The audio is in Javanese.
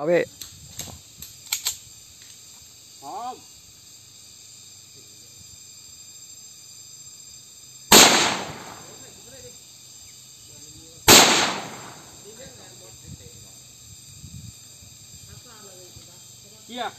હવે Yeah.